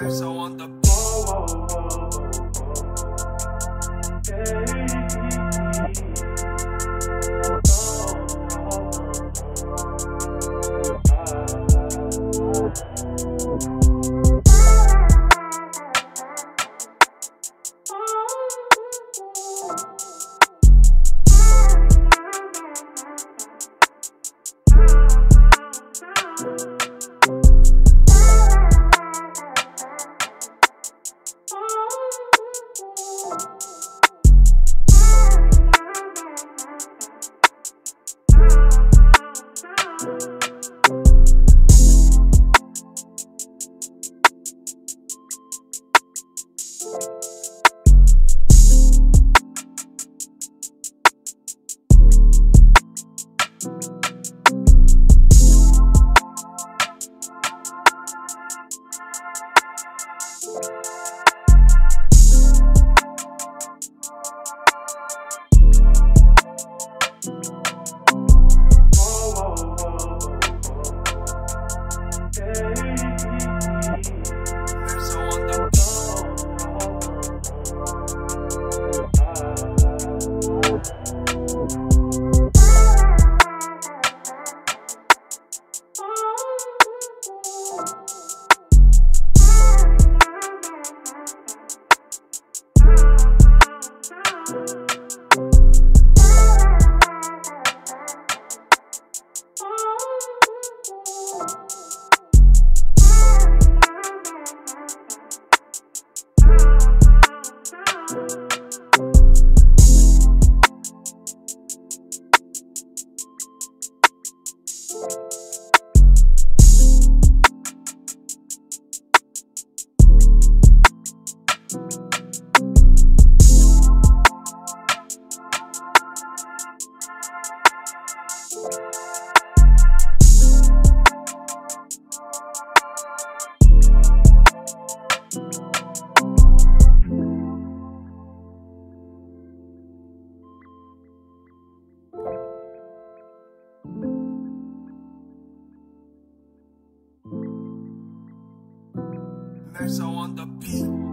Max, I want the ball. you. Next on the beat.